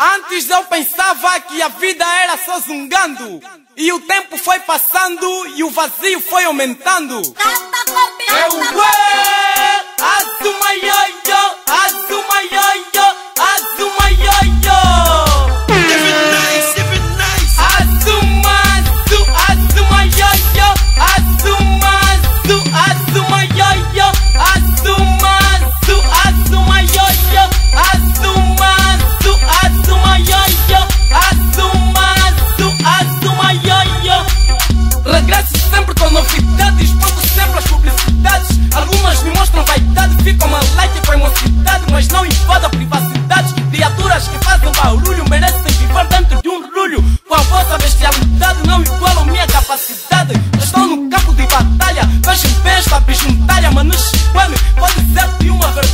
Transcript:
Antes eu pensava que a vida era só zungando. E o tempo foi passando e o vazio foi aumentando. É eu manos, mano, pode ser e uma verdade.